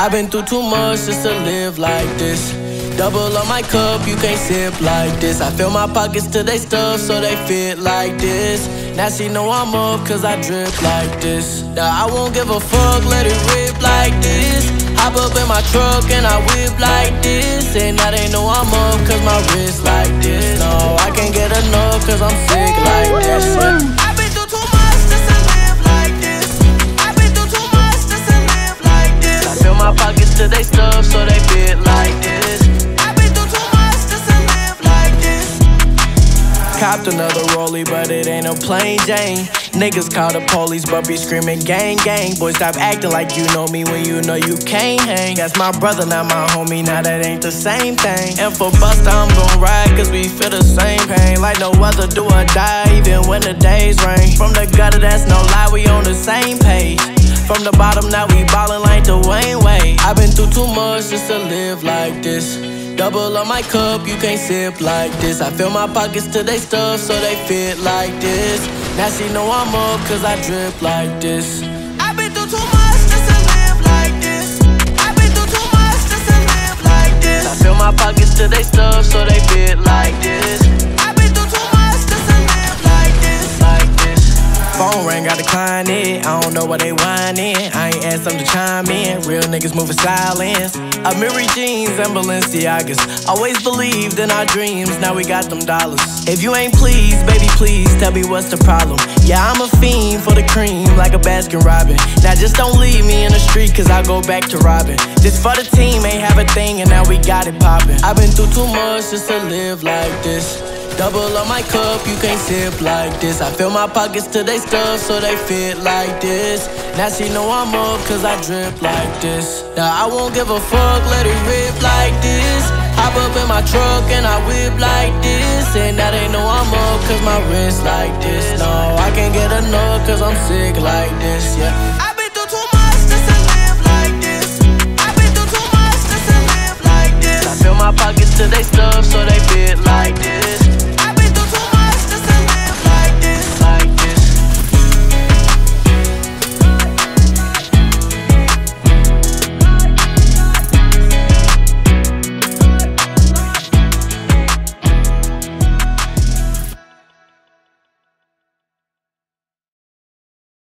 I've been through too much just to live like this. Double up my cup, you can't sip like this. I fill my pockets till they stuff so they fit like this. Now she know I'm up cause I drip like this. Now I won't give a fuck, let it rip like this. Hop up in my truck and I whip like this. And now they know I'm up cause my wrist like this. Copped another rollie, but it ain't a plain Jane. Niggas call the police, but be screaming gang gang. Boy, stop acting like you know me when you know you can't hang. That's my brother, not my homie, now that ain't the same thing. And for Busta, I'm gon' ride, cause we feel the same pain. Like no other, do or die, even when the days rain. From the gutter, that's no lie, we on the same page. From the bottom, now we just to live like this. Double up my cup, you can't sip like this. I fill my pockets till they stuff so they fit like this. Now she know I'm up cause I drip like this. I don't know what they whining. I ain't asked them to chime in. Real niggas moving silence. Amiri jeans and Balenciagas. Always believed in our dreams, now we got them dollars. If you ain't pleased, baby, please tell me what's the problem. Yeah, I'm a fiend for the cream, like a Baskin Robin. Now just don't leave me in the street, cause I go back to robbing. This for the team, ain't have a thing, and now we got it poppin'. I've been through too much just to live like this. Double up my cup, you can't sip like this. I fill my pockets till they stuff so they fit like this. Now she know I'm up cause I drip like this. Now I won't give a fuck, let it rip like this. Hop up in my truck and I whip like this. And now they know I'm up cause my wrist like this. No, I can't get enough cause I'm sick like this, yeah.